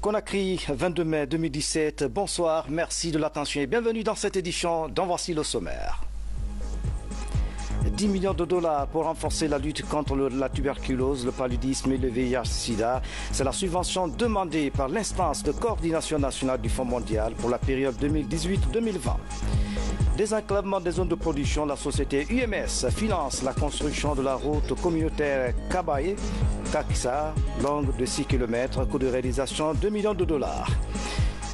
Conakry, 22 mai 2017. Bonsoir, merci de l'attention et bienvenue dans cette édition dont voici le sommaire. 10 millions de dollars pour renforcer la lutte contre la tuberculose, le paludisme et le VIH-Sida. C'est la subvention demandée par l'instance de coordination nationale du Fonds mondial pour la période 2018-2020. Désenclavement des zones de production, la société UMS finance la construction de la route communautaire Kabaye, Kakisa, longue de 6 km, coût de réalisation 2 millions de dollars.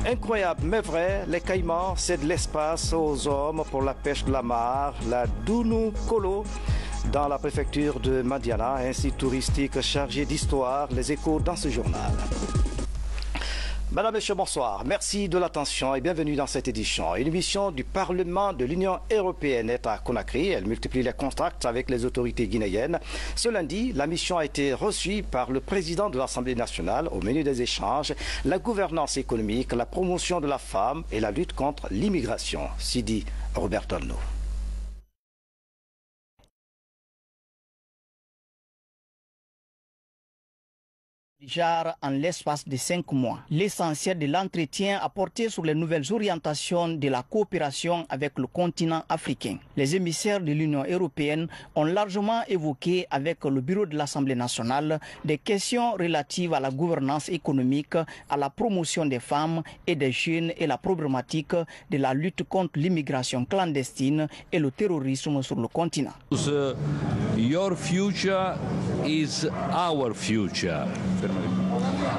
Incroyable mais vrai, les caïmans cèdent l'espace aux hommes pour la pêche de la mare, la Dounou Kolo, dans la préfecture de Madiana, un site touristique chargé d'histoire, les échos dans ce journal. Madame, Monsieur, bonsoir. Merci de l'attention et bienvenue dans cette édition. Une émission du Parlement de l'Union européenne est à Conakry. Elle multiplie les contacts avec les autorités guinéennes. Ce lundi, la mission a été reçue par le président de l'Assemblée nationale au menu des échanges, la gouvernance économique, la promotion de la femme et la lutte contre l'immigration. Sidi Roberto Arnaud. en l'espace de cinq mois. L'essentiel de l'entretien a porté sur les nouvelles orientations de la coopération avec le continent africain. Les émissaires de l'Union européenne ont largement évoqué avec le bureau de l'Assemblée nationale des questions relatives à la gouvernance économique, à la promotion des femmes et des jeunes et la problématique de la lutte contre l'immigration clandestine et le terrorisme sur le continent. Your future is our future.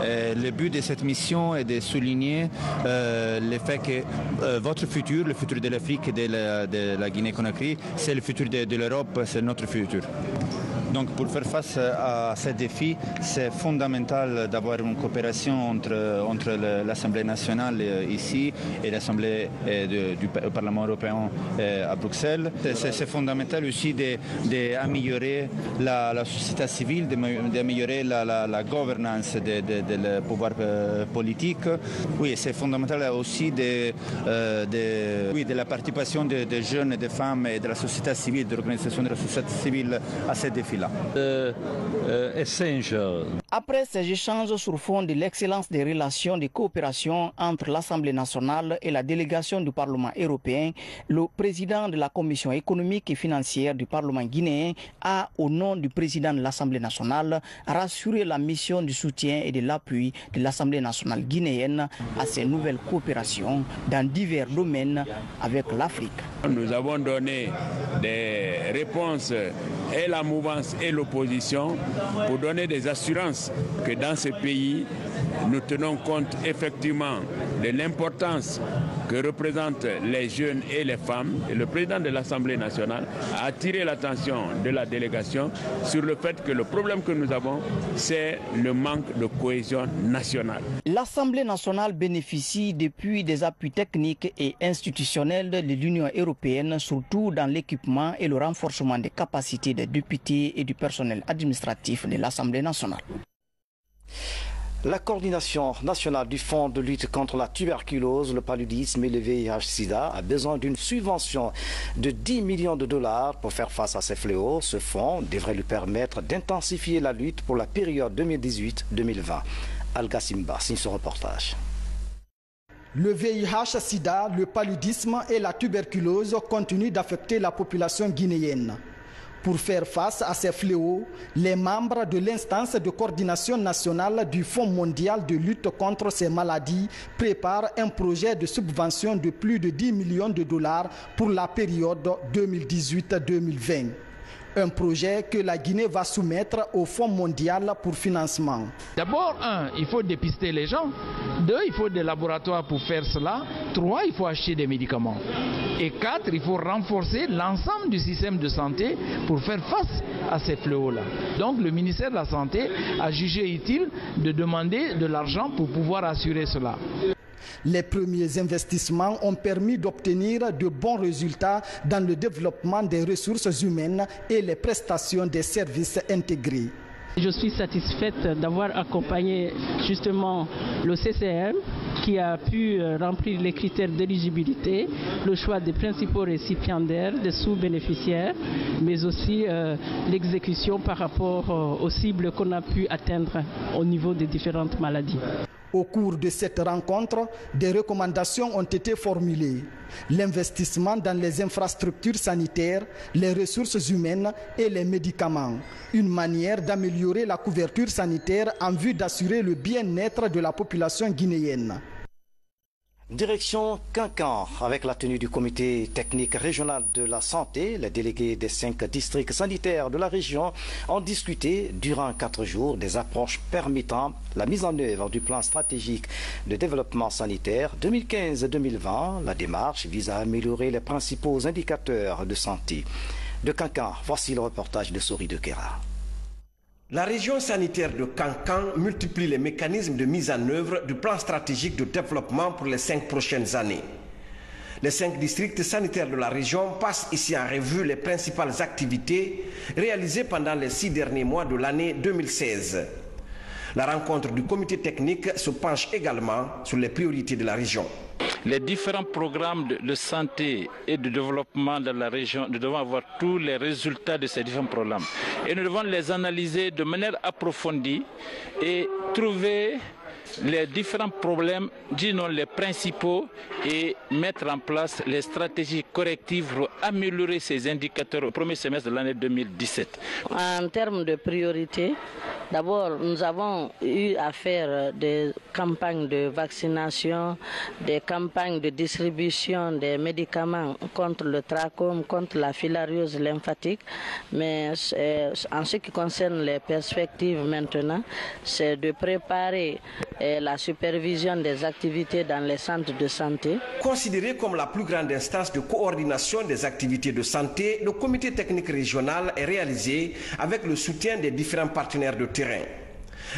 Euh, le but de cette mission est de souligner euh, le fait que euh, votre futur, le futur de l'Afrique et de la, Guinée-Conakry, c'est le futur de l'Europe, c'est notre futur. Donc pour faire face à ces défis, c'est fondamental d'avoir une coopération entre, entre l'Assemblée nationale ici et l'Assemblée du Parlement européen à Bruxelles. C'est fondamental aussi d'améliorer la, la, société civile, d'améliorer la, la, la, gouvernance de, de, de pouvoir politique. Oui, c'est fondamental aussi de, de, oui, de la participation des jeunes, des femmes et de la société civile, de l'organisation de la société civile à ces défis-là. lá. É, é, essential Après ces échanges sur fond de l'excellence des relations de coopération entre l'Assemblée nationale et la délégation du Parlement européen, le président de la Commission économique et financière du Parlement guinéen a, au nom du président de l'Assemblée nationale, rassuré la mission du soutien et de l'appui de l'Assemblée nationale guinéenne à ces nouvelles coopérations dans divers domaines avec l'Afrique. Nous avons donné des réponses et la mouvance et l'opposition pour donner des assurances que dans ce pays, nous tenons compte effectivement de l'importance que représentent les jeunes et les femmes. Et le président de l'Assemblée nationale a attiré l'attention de la délégation sur le fait que le problème que nous avons, c'est le manque de cohésion nationale. L'Assemblée nationale bénéficie depuis des appuis techniques et institutionnels de l'Union européenne, surtout dans l'équipement et le renforcement des capacités des députés et du personnel administratif de l'Assemblée nationale. La coordination nationale du Fonds de lutte contre la tuberculose, le paludisme et le VIH-Sida a besoin d'une subvention de 10 millions de dollars pour faire face à ces fléaux. Ce fonds devrait lui permettre d'intensifier la lutte pour la période 2018-2020. Alga Simba signe ce reportage. Le VIH-Sida, le paludisme et la tuberculose continuent d'affecter la population guinéenne. Pour faire face à ces fléaux, les membres de l'instance de coordination nationale du Fonds mondial de lutte contre ces maladies préparent un projet de subvention de plus de 10 millions de dollars pour la période 2018-2020 un projet que la Guinée va soumettre au Fonds mondial pour financement. D'abord, un, il faut dépister les gens. Deux, il faut des laboratoires pour faire cela. Trois, il faut acheter des médicaments. Et quatre, il faut renforcer l'ensemble du système de santé pour faire face à ces fléaux-là. Donc le ministère de la Santé a jugé utile de demander de l'argent pour pouvoir assurer cela. Les premiers investissements ont permis d'obtenir de bons résultats dans le développement des ressources humaines et les prestations des services intégrés. Je suis satisfaite d'avoir accompagné justement le CCM qui a pu remplir les critères d'éligibilité, le choix des principaux récipiendaires, des sous-bénéficiaires, mais aussi l'exécution par rapport aux cibles qu'on a pu atteindre au niveau des différentes maladies. Au cours de cette rencontre, des recommandations ont été formulées. L'investissement dans les infrastructures sanitaires, les ressources humaines et les médicaments. Une manière d'améliorer la couverture sanitaire en vue d'assurer le bien-être de la population guinéenne. Direction Quincan, avec la tenue du comité technique régional de la santé, les délégués des cinq districts sanitaires de la région ont discuté durant quatre jours des approches permettant la mise en œuvre du plan stratégique de développement sanitaire 2015-2020. La démarche vise à améliorer les principaux indicateurs de santé. De Quincan, voici le reportage de Souris de Kera. La région sanitaire de Cancan multiplie les mécanismes de mise en œuvre du plan stratégique de développement pour les cinq prochaines années. Les cinq districts sanitaires de la région passent ici en revue les principales activités réalisées pendant les six derniers mois de l'année 2016. La rencontre du comité technique se penche également sur les priorités de la région. Les différents programmes de, santé et de développement de la région, nous devons avoir tous les résultats de ces différents programmes. Et nous devons les analyser de manière approfondie et trouver les différents problèmes, disons les principaux, et mettre en place les stratégies correctives pour améliorer ces indicateurs au premier semestre de l'année 2017. En termes de priorité, d'abord, nous avons eu à faire des campagnes de vaccination, des campagnes de distribution des médicaments contre le trachome, contre la filariose lymphatique, mais en ce qui concerne les perspectives maintenant, c'est de préparer et la supervision des activités dans les centres de santé. Considéré comme la plus grande instance de coordination des activités de santé, le comité technique régional est réalisé avec le soutien des différents partenaires de terrain.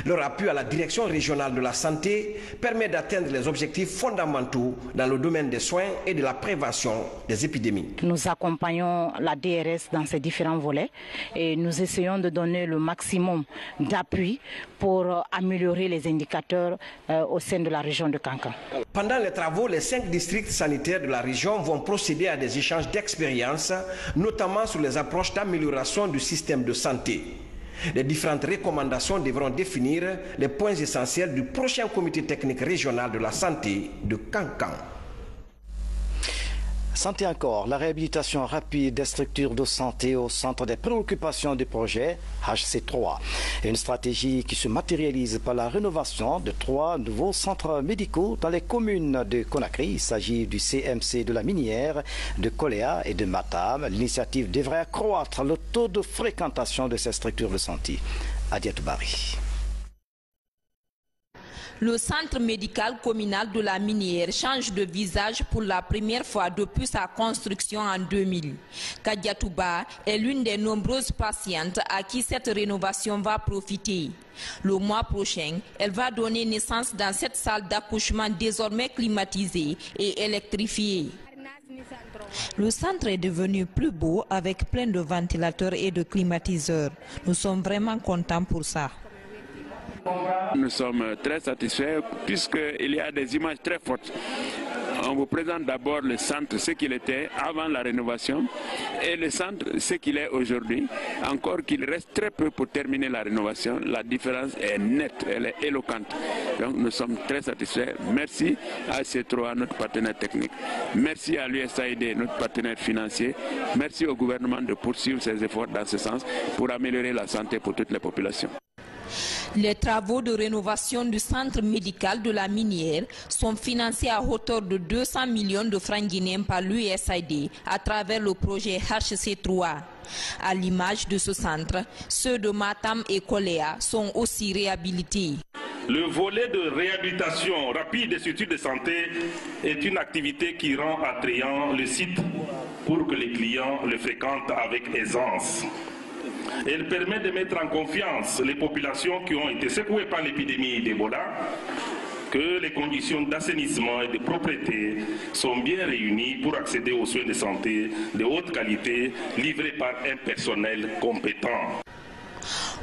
Leur appui à la direction régionale de la santé permet d'atteindre les objectifs fondamentaux dans le domaine des soins et de la prévention des épidémies. Nous accompagnons la DRS dans ces différents volets et nous essayons de donner le maximum d'appui pour améliorer les indicateurs euh, au sein de la région de Cancan. Pendant les travaux, les cinq districts sanitaires de la région vont procéder à des échanges d'expériences, notamment sur les approches d'amélioration du système de santé. Les différentes recommandations devront définir les points essentiels du prochain comité technique régional de la santé de Cancan. Santé encore, la réhabilitation rapide des structures de santé au centre des préoccupations du projet HC3. Une stratégie qui se matérialise par la rénovation de trois nouveaux centres médicaux dans les communes de Conakry. Il s'agit du CMC de la Minière, de Coléa et de Matam. L'initiative devrait accroître le taux de fréquentation de ces structures de santé. Adiatou Bari. Le centre médical communal de la minière change de visage pour la première fois depuis sa construction en 2000. Kadiatouba est l'une des nombreuses patientes à qui cette rénovation va profiter. Le mois prochain, elle va donner naissance dans cette salle d'accouchement désormais climatisée et électrifiée. Le centre est devenu plus beau avec plein de ventilateurs et de climatiseurs. Nous sommes vraiment contents pour ça. Nous sommes très satisfaits puisqu'il y a des images très fortes. On vous présente d'abord le centre, ce qu'il était avant la rénovation, et le centre, ce qu'il est aujourd'hui. Encore qu'il reste très peu pour terminer la rénovation, la différence est nette, elle est éloquente. Donc nous sommes très satisfaits. Merci à C3, notre partenaire technique. Merci à l'USAID, notre partenaire financier. Merci au gouvernement de poursuivre ses efforts dans ce sens pour améliorer la santé pour toutes les populations. Les travaux de rénovation du centre médical de la minière sont financés à hauteur de 200 millions de francs guinéens par l'USAID à travers le projet HC3. À l'image de ce centre, ceux de Matam et Koléa sont aussi réhabilités. Le volet de réhabilitation rapide des structures de santé est une activité qui rend attrayant le site pour que les clients le fréquentent avec aisance. Elle permet de mettre en confiance les populations qui ont été secouées par l'épidémie d'Ebola que les conditions d'assainissement et de propreté sont bien réunies pour accéder aux soins de santé de haute qualité livrés par un personnel compétent.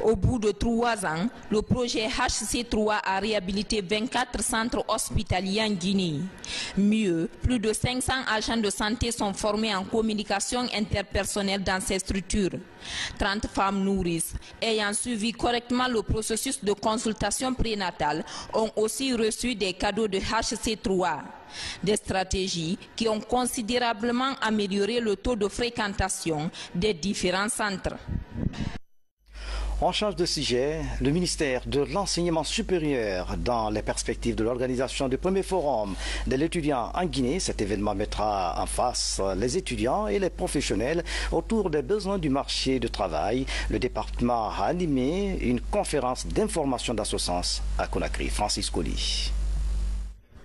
Au bout de trois ans, le projet HC3 a réhabilité 24 centres hospitaliers en Guinée. Mieux, plus de 500 agents de santé sont formés en communication interpersonnelle dans ces structures. 30 femmes nourrices ayant suivi correctement le processus de consultation prénatale ont aussi reçu des cadeaux de HC3. Des stratégies qui ont considérablement amélioré le taux de fréquentation des différents centres. On change de sujet. Le ministère de l'Enseignement supérieur, dans les perspectives de l'organisation du premier forum de l'étudiant en Guinée, cet événement mettra en face les étudiants et les professionnels autour des besoins du marché du travail. Le département a animé une conférence d'information dans ce sens à Conakry. Francis Colli.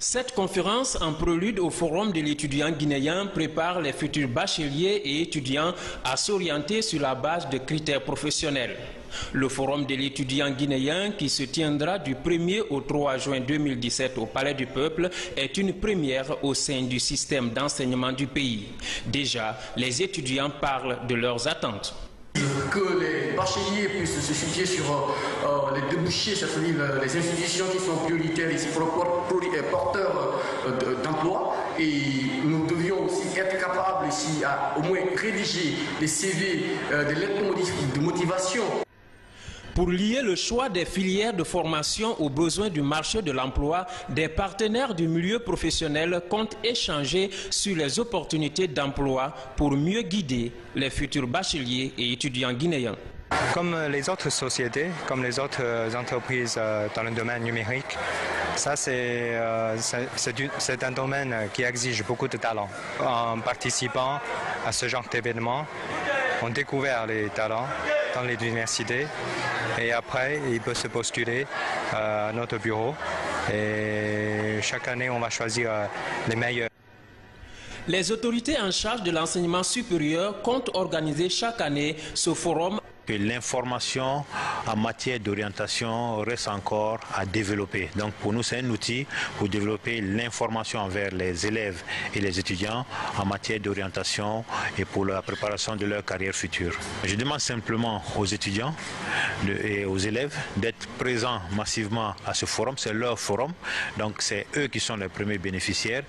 Cette conférence, en prélude au Forum de l'étudiant guinéen, prépare les futurs bacheliers et étudiants à s'orienter sur la base de critères professionnels. Le Forum de l'étudiant guinéen, qui se tiendra du 1er au 3 juin 2017 au Palais du Peuple, est une première au sein du système d'enseignement du pays. Déjà, les étudiants parlent de leurs attentes que les bacheliers puissent se situer sur euh, les débouchés, c'est-à-dire les institutions qui sont prioritaires ici porteurs euh, d'emploi. Et nous devions aussi être capables ici à au moins rédiger des CV, euh, des lettres de motivation pour lier le choix des filières de formation aux besoins du marché de l'emploi, des partenaires du milieu professionnel comptent échanger sur les opportunités d'emploi pour mieux guider les futurs bacheliers et étudiants guinéens. Comme les autres sociétés, comme les autres entreprises dans le domaine numérique, ça c'est un domaine qui exige beaucoup de talent. En participant à ce genre d'événements, on découvre les talents dans les universités et après il peut se postuler à notre bureau et chaque année on va choisir les meilleurs. Les autorités en charge de l'enseignement supérieur comptent organiser chaque année ce forum que l'information en matière d'orientation reste encore à développer. Donc pour nous, c'est un outil pour développer l'information envers les élèves et les étudiants en matière d'orientation et pour la préparation de leur carrière future. Je demande simplement aux étudiants et aux élèves d'être présents massivement à ce forum. C'est leur forum, donc c'est eux qui sont les premiers bénéficiaires.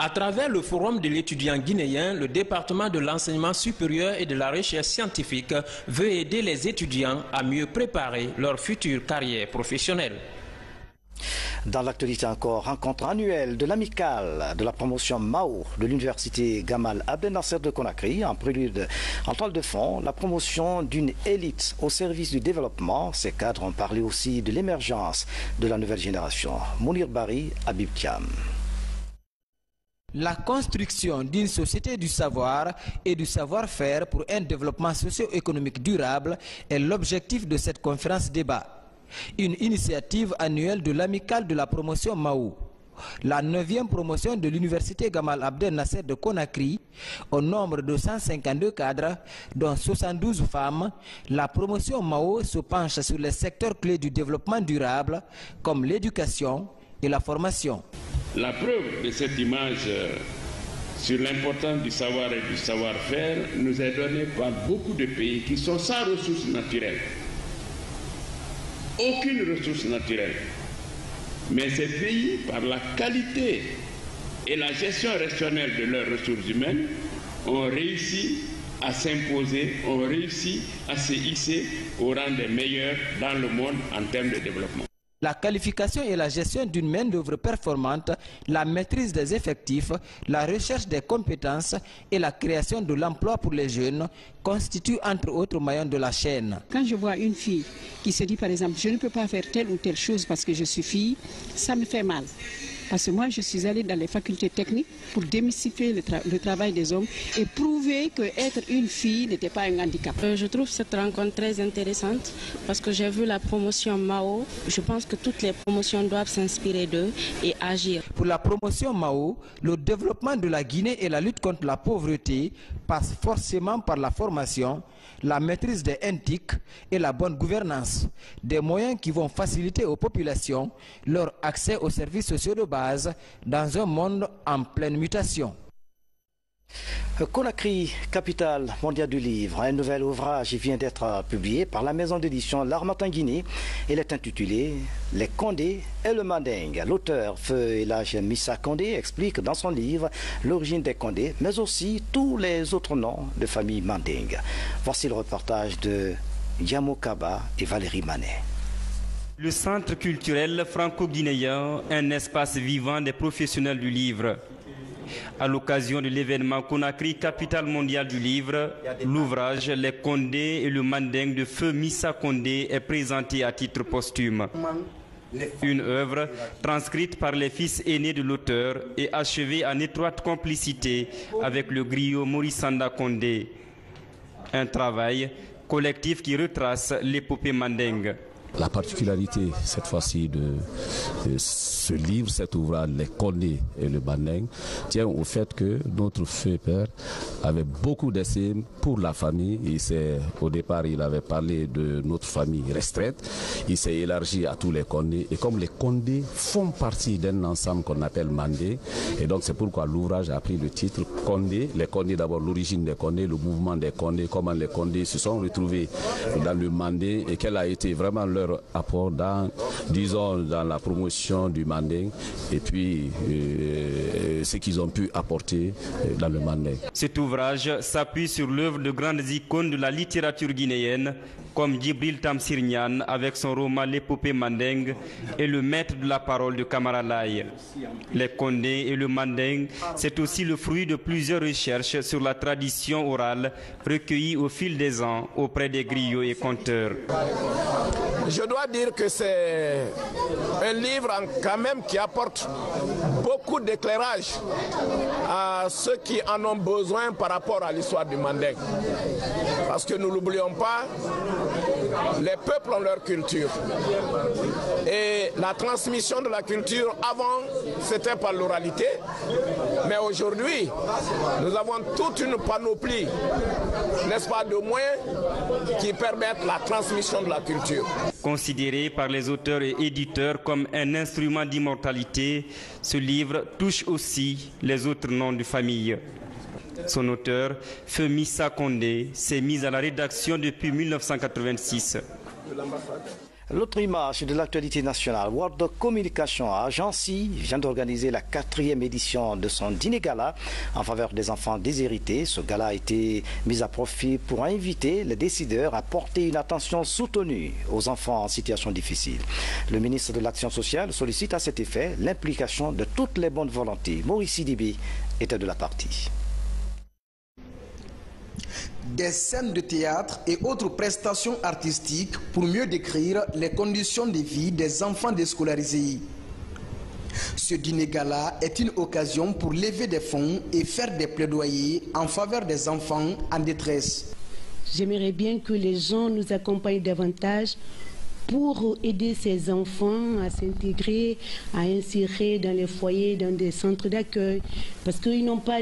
À travers le Forum de l'étudiant guinéen, le département de l'enseignement supérieur et de la recherche scientifique veut aider les étudiants à mieux préparer leur future carrière professionnelle. Dans l'actualité encore, rencontre annuelle de l'amicale de la promotion Mao de l'université Gamal Abdel Nasser de Conakry, en prélude en toile de fond, la promotion d'une élite au service du développement. Ces cadres ont parlé aussi de l'émergence de la nouvelle génération. Mounir Bari, Abib Thiam. La construction d'une société du savoir et du savoir-faire pour un développement socio-économique durable est l'objectif de cette conférence débat. Une initiative annuelle de l'amicale de la promotion Mao. La neuvième promotion de l'université Gamal Abdel Nasser de Conakry, au nombre de 152 cadres, dont 72 femmes, la promotion Mao se penche sur les secteurs clés du développement durable, comme l'éducation et la formation. La preuve de cette image euh, sur l'importance du savoir et du savoir-faire nous est donnée par beaucoup de pays qui sont sans ressources naturelles. Aucune ressource naturelle. Mais ces pays, par la qualité et la gestion rationnelle de leurs ressources humaines, ont réussi à s'imposer, ont réussi à se hisser au rang des meilleurs dans le monde en termes de développement. La qualification et la gestion d'une main-d'œuvre performante, la maîtrise des effectifs, la recherche des compétences et la création de l'emploi pour les jeunes constituent entre autres maillons de la chaîne. Quand je vois une fille qui se dit par exemple je ne peux pas faire telle ou telle chose parce que je suis fille, ça me fait mal. Parce que moi, je suis allée dans les facultés techniques pour démystifier le, tra le travail des hommes et prouver qu'être une fille n'était pas un handicap. Euh, je trouve cette rencontre très intéressante parce que j'ai vu la promotion Mao. Je pense que toutes les promotions doivent s'inspirer d'eux et agir. Pour la promotion Mao, le développement de la Guinée et la lutte contre la pauvreté passent forcément par la formation, la maîtrise des NTIC et la bonne gouvernance, des moyens qui vont faciliter aux populations leur accès aux services sociaux de base dans un monde en pleine mutation. Conakry, capitale mondiale du livre, un nouvel ouvrage vient d'être publié par la maison d'édition L'Armatin Guinée. Il est intitulé Les Condés et le Mandingue. L'auteur, Feu Elage Missa Condé, explique dans son livre l'origine des Condés, mais aussi tous les autres noms de famille Mandingue. Voici le reportage de Yamo Kaba et Valérie Manet. Le centre culturel franco-guinéen, un espace vivant des professionnels du livre. À l'occasion de l'événement Conakry, capitale mondiale du livre, l'ouvrage Les Condés et le Manding de Feu Missa Condé est présenté à titre posthume. Une œuvre transcrite par les fils aînés de l'auteur et achevée en étroite complicité avec le griot Maurice Sanda Condé. Un travail collectif qui retrace l'épopée mandingue. La particularité cette fois-ci de, ce livre, cet ouvrage, Les Condés et le Manding, tient au fait que notre feu père avait beaucoup d'estime pour la famille. Il au départ, il avait parlé de notre famille restreinte. Il s'est élargi à tous les Condés. Et comme les Condés font partie d'un ensemble qu'on appelle Mandé, et donc c'est pourquoi l'ouvrage a pris le titre Condé. Les Condés, d'abord l'origine des Condés, le mouvement des Condés, comment les Condés se sont retrouvés dans le Mandé et quel a été vraiment leur apport dans, disons, dans la promotion du manding et puis euh, ce qu'ils ont pu apporter dans le manding. Cet ouvrage s'appuie sur l'œuvre de grandes icônes de la littérature guinéenne comme Djibril Tamsirnian avec son roman L'épopée manding et le maître de la parole de Kamaralaï. Les Condés et le manding, c'est aussi le fruit de plusieurs recherches sur la tradition orale recueillie au fil des ans auprès des griots et conteurs. Je dois dire que c'est un livre quand même qui apporte beaucoup d'éclairage à ceux qui en ont besoin par rapport à l'histoire du Manding. Parce que nous l'oublions pas, les peuples ont leur culture. Et la transmission de la culture, avant, c'était par l'oralité. Mais aujourd'hui, nous avons toute une panoplie, n'est-ce pas, de moyens qui permettent la transmission de la culture. Considéré par les auteurs et éditeurs comme un instrument d'immortalité, ce livre touche aussi les autres noms de famille. Son auteur, Femissa Condé, s'est mis à la rédaction depuis 1986. L'autre image de l'actualité nationale, World Communication Agency vient d'organiser la quatrième édition de son dîner gala en faveur des enfants déshérités. Ce gala a été mis à profit pour inviter les décideurs à porter une attention soutenue aux enfants en situation difficile. Le ministre de l'Action sociale sollicite à cet effet l'implication de toutes les bonnes volontés. Maurice Sidibi était de la partie des scènes de théâtre et autres prestations artistiques pour mieux décrire les conditions de vie des enfants déscolarisés. Ce dîner gala est une occasion pour lever des fonds et faire des plaidoyers en faveur des enfants en détresse. J'aimerais bien que les gens nous accompagnent davantage pour aider ces enfants à s'intégrer, à insérer dans les foyers, dans des centres d'accueil, parce qu'ils n'ont pas,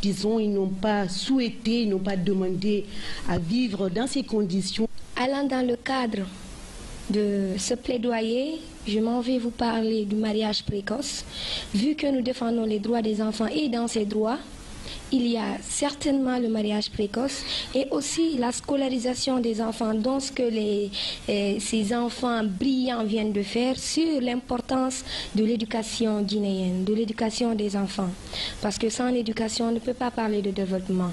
disons, ils n'ont pas souhaité, ils n'ont pas demandé à vivre dans ces conditions. Allant dans le cadre de ce plaidoyer, je m'en vais vous parler du mariage précoce. Vu que nous défendons les droits des enfants et dans ces droits, il y a certainement le mariage précoce et aussi la scolarisation des enfants, donc ce que eh, ces enfants brillants viennent de faire sur l'importance de l'éducation guinéenne, de l'éducation des enfants. Parce que sans éducation, on ne peut pas parler de développement.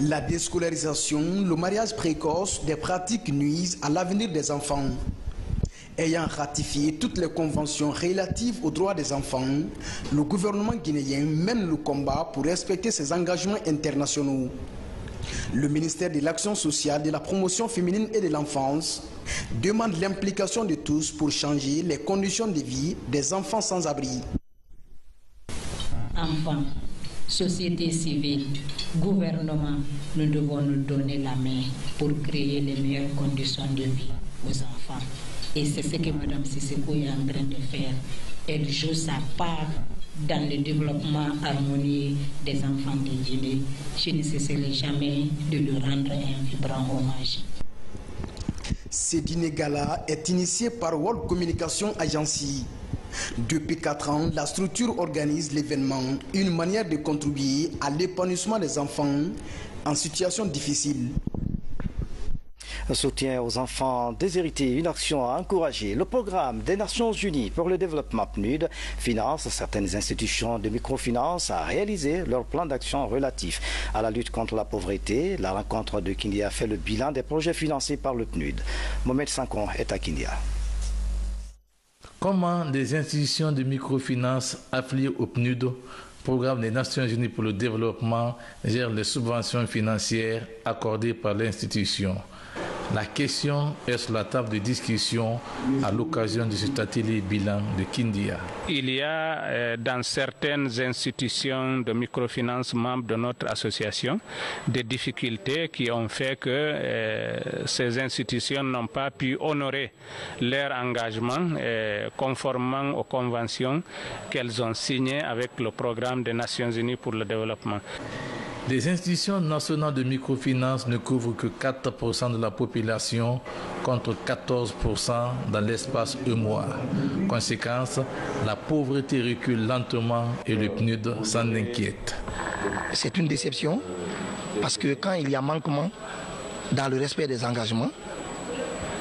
La déscolarisation, le mariage précoce, des pratiques nuisent à l'avenir des enfants ayant ratifié toutes les conventions relatives aux droits des enfants, le gouvernement guinéen mène le combat pour respecter ses engagements internationaux. Le ministère de l'Action sociale, de la promotion féminine et de l'enfance demande l'implication de tous pour changer les conditions de vie des enfants sans abri. Enfants, société civile, gouvernement, nous devons nous donner la main pour créer les meilleures conditions de vie aux enfants. Et c'est ce que Mme Sisseko est en train de faire. Elle joue sa part dans le développement harmonieux des enfants de Guinée. Je ne cesserai jamais de lui rendre un vibrant hommage. Ce dîner gala est initié par World Communication Agency. Depuis quatre ans, la structure organise l'événement, une manière de contribuer à l'épanouissement des enfants en situation difficile. Soutien aux enfants déshérités, une action à encourager. Le programme des Nations Unies pour le développement PNUD finance certaines institutions de microfinance à réaliser leur plan d'action relatif à la lutte contre la pauvreté. La rencontre de Kindia fait le bilan des projets financés par le PNUD. Mohamed Sankon est à Kindia. Comment des institutions de microfinance affiliées au PNUD? Programme des Nations Unies pour le développement gèrent les subventions financières accordées par l'institution. La question est sur la table de discussion à l'occasion de cet atelier bilan de Kindia. Il y a euh, dans certaines institutions de microfinance membres de notre association des difficultés qui ont fait que euh, ces institutions n'ont pas pu honorer leur engagement euh, conformément aux conventions qu'elles ont signées avec le programme des Nations Unies pour le développement. Les institutions nationales de microfinance ne couvrent que 4% de la population contre 14% dans l'espace EMOA. Conséquence, la pauvreté recule lentement et le PNUD s'en inquiète. C'est une déception parce que quand il y a manquement dans le respect des engagements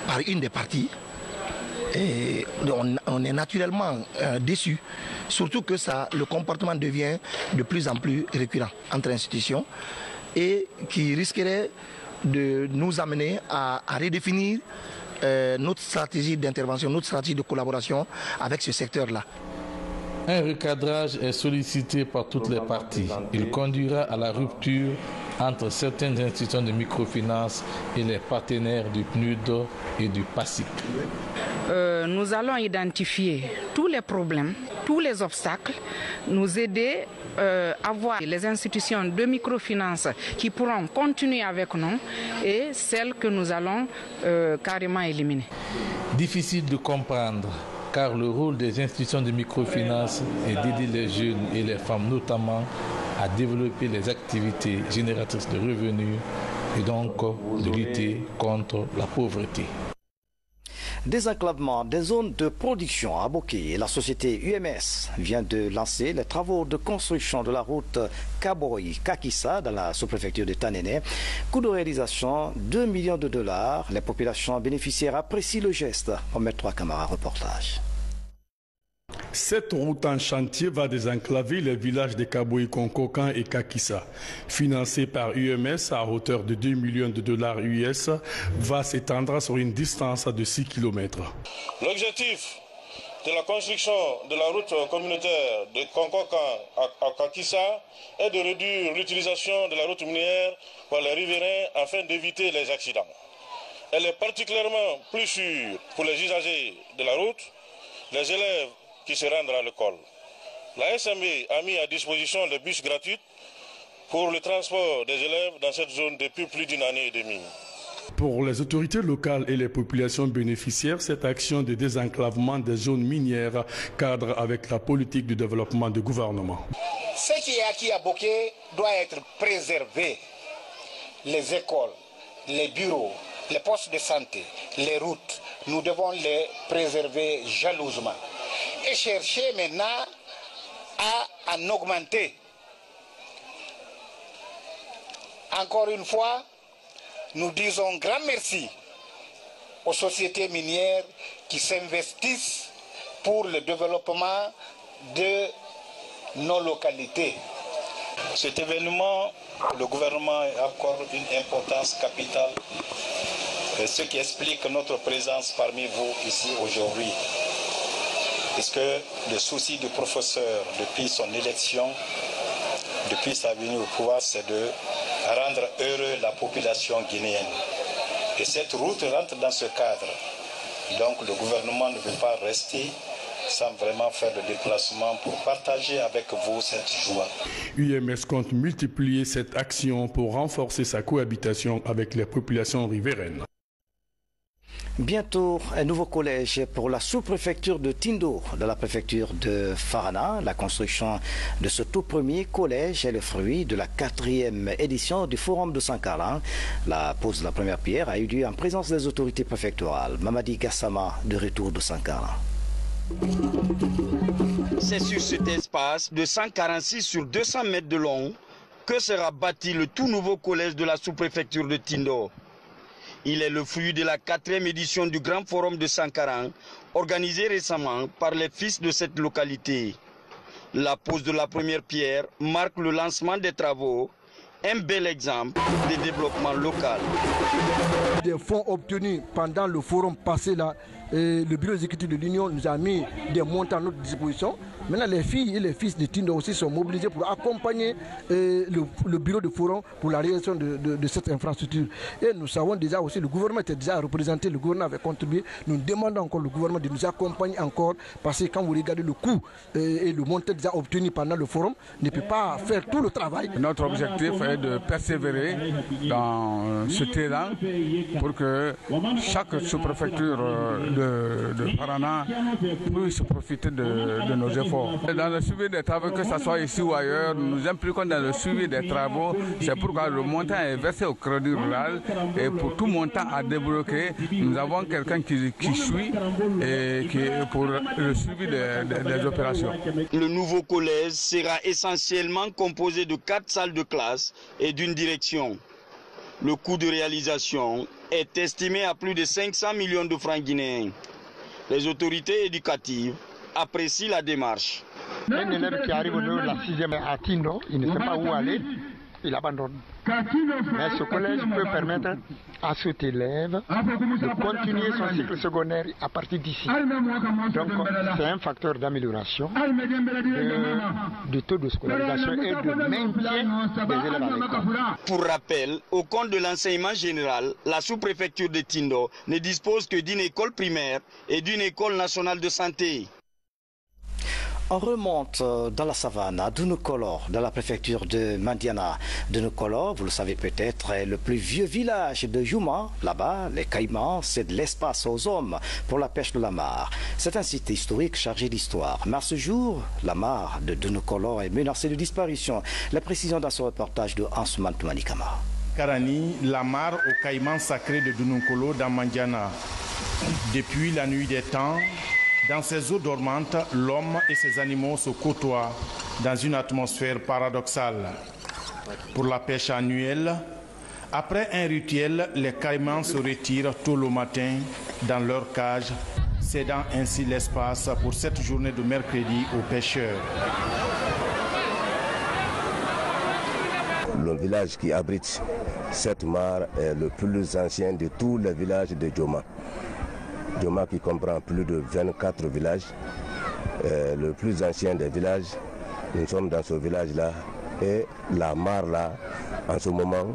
par une des parties, et on, est naturellement euh, déçu. Surtout que ça, le comportement devient de plus en plus récurrent entre institutions et qui risquerait de nous amener à, redéfinir euh, notre stratégie d'intervention, notre stratégie de collaboration avec ce secteur-là. Un recadrage est sollicité par toutes les parties. Il conduira à la rupture entre certaines institutions de microfinance et les partenaires du PNUD et du PASIC. Euh, nous allons identifier tous les problèmes, tous les obstacles, nous aider euh, à voir les institutions de microfinance qui pourront continuer avec nous et celles que nous allons euh, carrément éliminer. Difficile de comprendre car le rôle des institutions de microfinance est d'aider les jeunes et les femmes notamment à développer les activités génératrices de revenus et donc de lutter contre la pauvreté. Désenclavement des zones de production à Boké. La société UMS vient de lancer les travaux de construction de la route Kaboy-Kakissa dans la sous-préfecture de Tanene. Coût de réalisation 2 millions de dollars. Les populations bénéficiaires apprécient le geste. On met trois camarades reportage. Cette route en chantier va désenclaver les villages de Kaboui, Konkokan et Kakissa. Financée par UMS à hauteur de 2 millions de dollars US, va s'étendre sur une distance de 6 km. L'objectif de la construction de la route communautaire de Konkokan à Kakissa est de réduire l'utilisation de la route minière par les riverains afin d'éviter les accidents. Elle est particulièrement plus sûre pour les usagers de la route, les élèves qui se rendra à l'école. La SMB a mis à disposition des bus gratuits pour le transport des élèves dans cette zone depuis plus d'une année et demie. Pour les autorités locales et les populations bénéficiaires, cette action de désenclavement des zones minières cadre avec la politique de développement du gouvernement. Ce qui est acquis à Bokeh doit être préservé. Les écoles, les bureaux, les postes de santé, les routes, nous devons les préserver jalousement et chercher maintenant à en augmenter. Encore une fois, nous disons grand merci aux sociétés minières qui s'investissent pour le développement de nos localités. Cet événement, le gouvernement accorde une importance capitale, ce qui explique notre présence parmi vous ici aujourd'hui puisque le souci du professeur depuis son élection, depuis sa venue au pouvoir, c'est de rendre heureux la population guinéenne. Et cette route rentre dans ce cadre. Donc le gouvernement ne veut pas rester sans vraiment faire le déplacement pour partager avec vous cette joie. UMS compte multiplier cette action pour renforcer sa cohabitation avec les populations riveraines. Bientôt, un nouveau collège pour la sous-préfecture de Tindo, de la préfecture de Farana. La construction de ce tout premier collège est le fruit de la quatrième édition du Forum de Sankara. La pose de la première pierre a eu lieu en présence des autorités préfectorales. Mamadi Gassama, de retour de Sankara. C'est sur cet espace de 146 sur 200 mètres de long que sera bâti le tout nouveau collège de la sous-préfecture de Tindo. Il est le fruit de la quatrième édition du Grand Forum de Sankaran, organisé récemment par les fils de cette localité. La pose de la première pierre marque le lancement des travaux, un bel exemple de développement local. Des fonds obtenus pendant le forum passé là, le bureau exécutif de l'Union nous a mis des montants à notre disposition. Maintenant, les filles et les fils de Tindo aussi sont mobilisés pour accompagner le, bureau de forum pour la réalisation de, cette infrastructure. Et nous savons déjà aussi, le gouvernement était déjà représenté, le gouvernement avait contribué. Nous demandons encore au gouvernement de nous accompagner encore parce que quand vous regardez le coût et le montant déjà obtenu pendant le forum, ne peut pas faire tout le travail. Notre objectif est de persévérer dans ce terrain pour que chaque sous-préfecture de de, Parana puisse profiter de, nos efforts. Dans le suivi des travaux, que ce soit ici ou ailleurs, nous impliquons dans le suivi des travaux. C'est pourquoi le montant est versé au crédit rural et pour tout montant à débloquer, nous avons quelqu'un qui, suit et qui, pour le suivi des opérations. Le nouveau collège sera essentiellement composé de quatre salles de classe et d'une direction. Le coût de réalisation est estimé à plus de 500 millions de francs guinéens. Les autorités éducatives apprécient la démarche. Un élève qui arrive de la sixième à Tindo, il ne sait pas où aller, il abandonne. Mais ce collège peut permettre à cet élève de continuer son cycle secondaire à partir d'ici. Donc c'est un facteur d'amélioration du taux de scolarisation et de maintien des élèves à l'école. Pour rappel, au compte de l'enseignement général, la sous-préfecture de Tindo ne dispose que d'une école primaire et d'une école nationale de santé. On remonte euh, dans la savane à Dunukolo, dans la préfecture de Mandiana. Dunukolo, vous le savez peut-être, est le plus vieux village de Yuma. Là-bas, les caïmans cèdent l'espace aux hommes pour la pêche de la mare. C'est un site historique chargé d'histoire. Mais à ce jour, la mare de Dunukolo est menacée de disparition. La précision dans ce reportage de Hans Mantumanikama. Karani, la mare au caïman sacré de Dunukolo dans Mandiana. Depuis la nuit des temps, dans ces eaux dormantes, l'homme et ses animaux se côtoient dans une atmosphère paradoxale. Pour la pêche annuelle, après un rituel, les caïmans se retirent tôt le matin dans leur cage, cédant ainsi l'espace pour cette journée de mercredi aux pêcheurs. Le village qui abrite cette mare est le plus ancien de tous les villages de Djoma. Djoma qui comprend plus de 24 villages. Euh, le plus ancien des villages, nous sommes dans ce village-là. Et la mare là, en ce moment,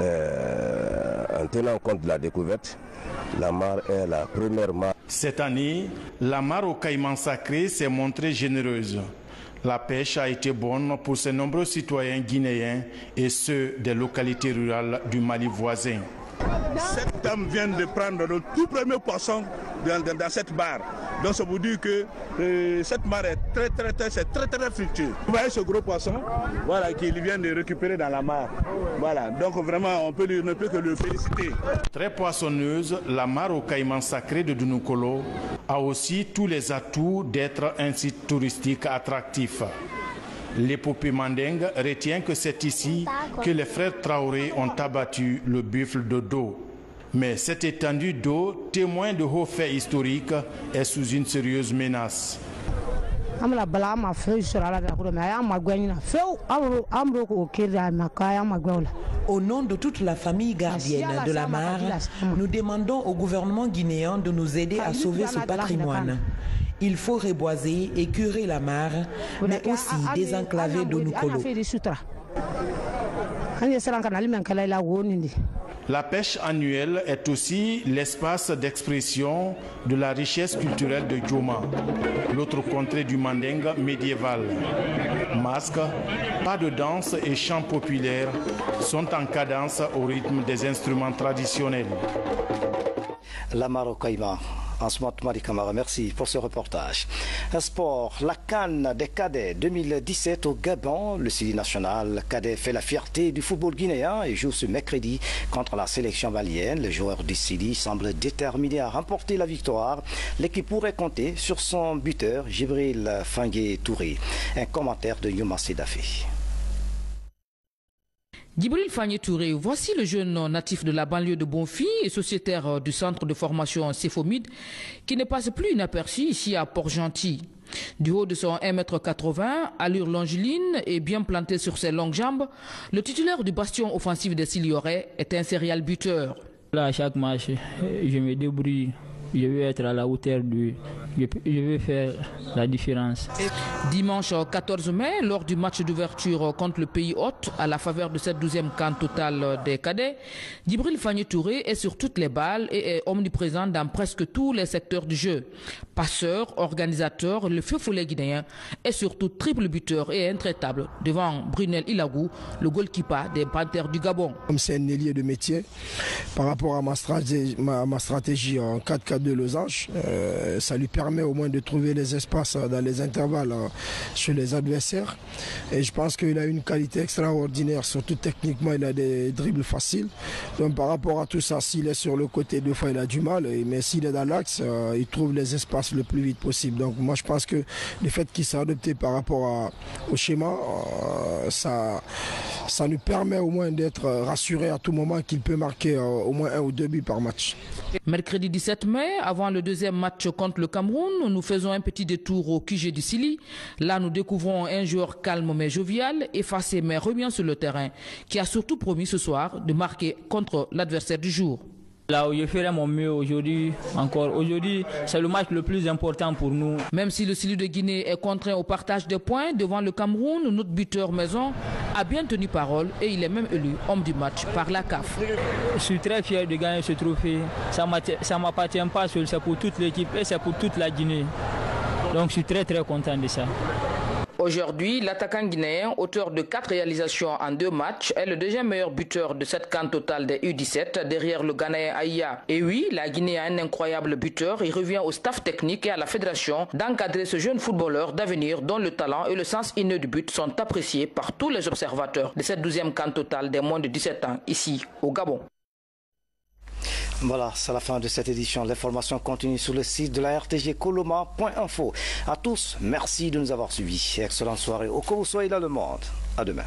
euh, en tenant compte de la découverte, la mare est la première mare. Cette année, la mare au Caïman sacré s'est montrée généreuse. La pêche a été bonne pour ces nombreux citoyens guinéens et ceux des localités rurales du Mali voisin. Cette dame vient de prendre le tout premier poisson dans, cette barre. Donc ça vous dit que euh, cette mare est très très très, c'est très très fructueux. Vous voyez ce gros poisson voilà, qu'il vient de récupérer dans la mare. Voilà, donc vraiment on peut lui, ne peut que le féliciter. Très poissonneuse, la mare au caïman sacré de Dunukolo a aussi tous les atouts d'être un site touristique attractif. L'épopée mandingue retient que c'est ici que les frères Traoré ont abattu le buffle de dos. Mais cette étendue d'eau, témoin de hauts faits historiques, est sous une sérieuse menace. Au nom de toute la famille gardienne de la mare, nous demandons au gouvernement guinéen de nous aider à sauver ce patrimoine. Il faut reboiser et curer la mare, mais aussi désenclaver Donukolo. La pêche annuelle est aussi l'espace d'expression de la richesse culturelle de Djoma, l'autre contrée du Mandingue médiéval. Masques, pas de danse et chants populaires sont en cadence au rythme des instruments traditionnels. La Marocaïma Ansmont Marikamara, merci pour ce reportage. Un sport, la Cannes des cadets 2017 au Gabon. Le Sili national cadet fait la fierté du football guinéen et joue ce mercredi contre la sélection malienne. Le joueur du Sili semble déterminé à remporter la victoire. L'équipe pourrait compter sur son buteur, Gibril Fangué Touré. Un commentaire de Yuma Sedafi. Gibril Fagné Touré, voici le jeune natif de la banlieue de Bonfi et sociétaire du centre de formation Cephomide qui ne passe plus inaperçu ici à Port-Gentil. Du haut de son 1m80, allure longiligne et bien planté sur ses longues jambes, le titulaire du bastion offensif des Silioret est un serial buteur. Là, à chaque match, je me débrouille je veux être à la hauteur du. Je veux faire la différence. Dimanche 14 mai, lors du match d'ouverture contre le pays hôte, à la faveur de cette 12e camp totale des cadets, Dibril Fagné Touré est sur toutes les balles et est omniprésent dans presque tous les secteurs du jeu. Passeur, organisateur, le feu follet guinéen est surtout triple buteur et intraitable devant Brunel Ilagou, le goalkeeper des Panthères du Gabon. Comme c'est un ailier de métier, par rapport à ma stratégie, ma, stratégie en 4-4 de losange, euh, ça lui permet au moins de trouver les espaces dans les intervalles euh, sur les adversaires. Et je pense qu'il a une qualité extraordinaire, surtout techniquement, il a des dribbles faciles. Donc par rapport à tout ça, s'il est sur le côté, deux fois il a du mal, mais s'il est dans l'axe, euh, il trouve les espaces le plus vite possible. Donc moi je pense que le fait qu'il s'est adopté par rapport au schéma, ça, ça nous permet au moins d'être rassuré à tout moment qu'il peut marquer au moins un ou deux buts par match. Mercredi 17 mai, avant le deuxième match contre le Cameroun, nous faisons un petit détour au QG du Sili. Là, nous découvrons un joueur calme mais jovial, effacé mais remis sur le terrain, qui a surtout promis ce soir de marquer contre l'adversaire du jour. Là où je ferai mon mieux aujourd'hui, encore aujourd'hui, c'est le match le plus important pour nous. Même si le Sili de Guinée est contraint au partage des points devant le Cameroun, notre buteur maison a bien tenu parole et il est même élu homme du match par la CAF. Je suis très fier de gagner ce trophée. Ça ne m'appartient pas seul, c'est pour toute l'équipe et c'est pour toute la Guinée. Donc je suis très très content de ça. Aujourd'hui, l'attaquant guinéen, auteur de quatre réalisations en deux matchs, est le deuxième meilleur buteur de cette canne totale des U17 derrière le Ghanéen Aïa. Et oui, la Guinée a un incroyable buteur. Il revient au staff technique et à la fédération d'encadrer ce jeune footballeur d'avenir dont le talent et le sens inné du but sont appréciés par tous les observateurs de cette douzième canne totale des moins de 17 ans ici au Gabon. Voilà, c'est la fin de cette édition. L'information continue sur le site de la RTG coloma.info. À tous, merci de nous avoir suivis. Excellente soirée. Au cas où soyez dans le monde. À demain.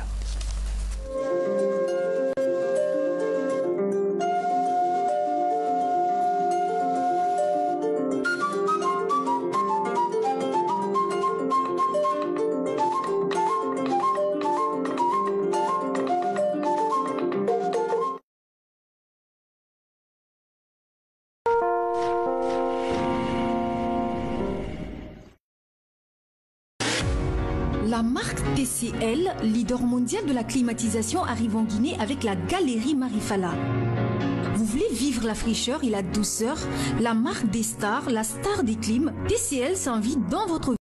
Leader mondial de la climatisation, arrive en Guinée avec la Galerie Marifala. Vous voulez vivre la fraîcheur et la douceur La marque des stars, la star des clims, TCL s'invite dans votre